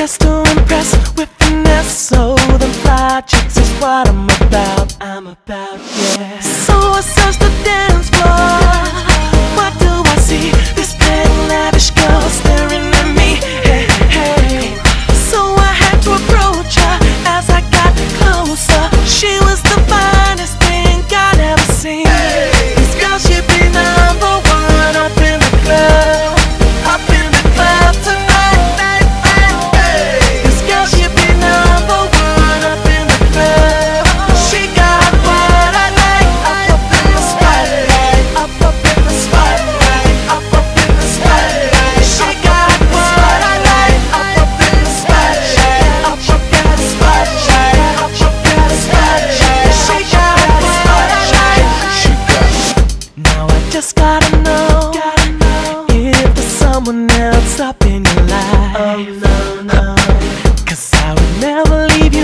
just to impress with finesse So them fly chicks is what I'm about. I'm about, yeah. So I search the dance floor. What do I see? life. Oh no, no. Cause I would never leave you.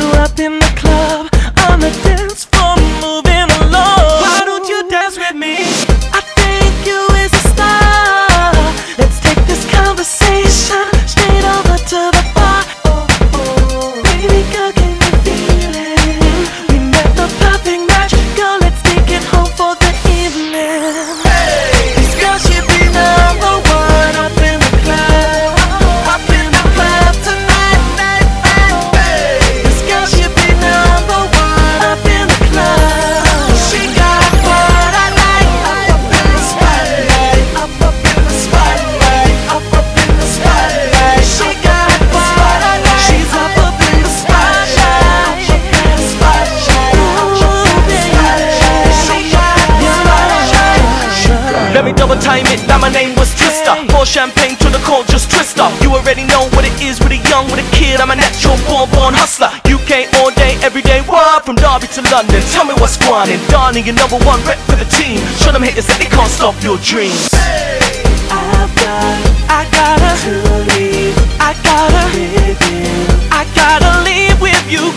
name was Trista Pour champagne to the cold, just Twister, You already know what it is with a young, with a kid. I'm a natural born, born hustler. UK all day, every day, what? From Derby to London, tell me what's grinding Darling, your number one rep for the team. Show them haters that they can't stop your dreams. I've got, I gotta, to leave. I gotta. I gotta leave with you.